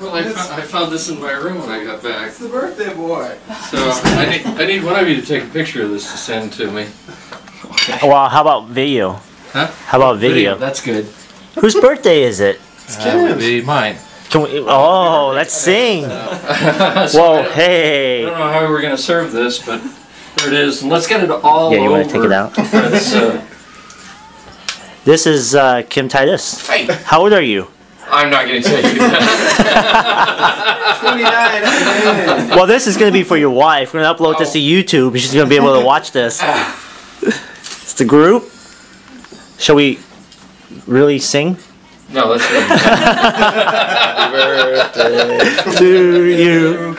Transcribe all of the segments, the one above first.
Well, I found, I found this in my room when I got back. It's the birthday boy. So I need, I need one of you to take a picture of this to send to me. Well, how about video? Huh? How about video? That's good. Whose birthday is it? That would be mine. Can we, oh, let's sing. So Whoa, I don't- I don't know how we're gonna serve this, but there it is. And let's get it all Yeah, you wanna take it out? Uh, This is uh, Kim Titus. hey, How old are you? I'm not gonna tell you that. 29. Well, this is going to be for your wife. We're going to upload this to oh. YouTube. and She's going to be able to watch this. It's the group. Shall we really sing? no, let's sing. Happy birthday to you.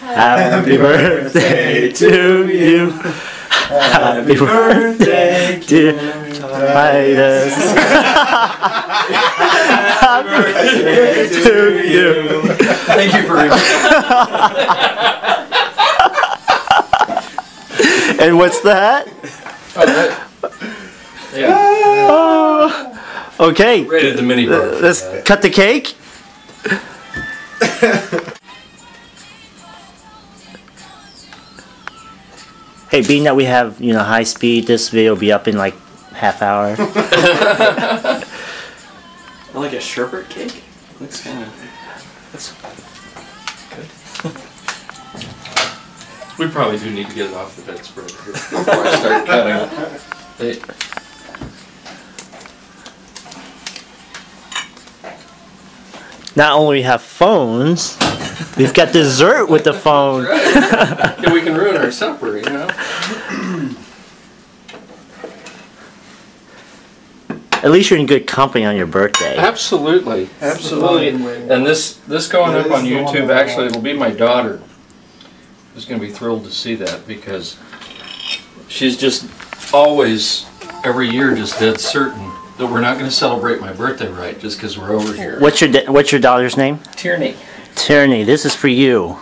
Happy birthday to you. Happy birthday, dear Titus. Happy birthday to you. Thank you for remembering. And what's that? Oh, that- Yeah, Oh, okay, rated the mini bar. let's that. cut the cake. Hey, being that we have, you know, high speed, this video will be up in like half hour. I like a sherbet cake. Looks kind of. That's good. We probably do need to get it off the bedspread here before I start cutting. They- Not only we have phones, we've got dessert with the phone. Yeah, we can ruin our supper, you know? At least you're in good company on your birthday. Absolutely, absolutely. And this, this going up on YouTube, actually, it'll be my daughter who's gonna be thrilled to see that because she's just always, every year, just dead certain that we're not gonna celebrate my birthday right just because we're over here. What's your What's your daughter's name? Tierney. Tierney. This is for you.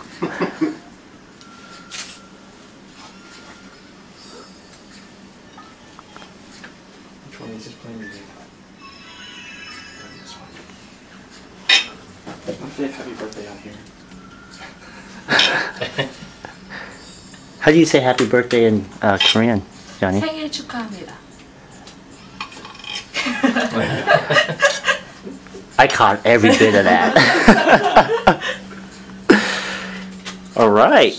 which one is this playing music? This one. What if they have happy birthday on here? How do you say happy birthday in uh, Korean, Johnny? 생일 축하합니다. I caught every bit of that. All right.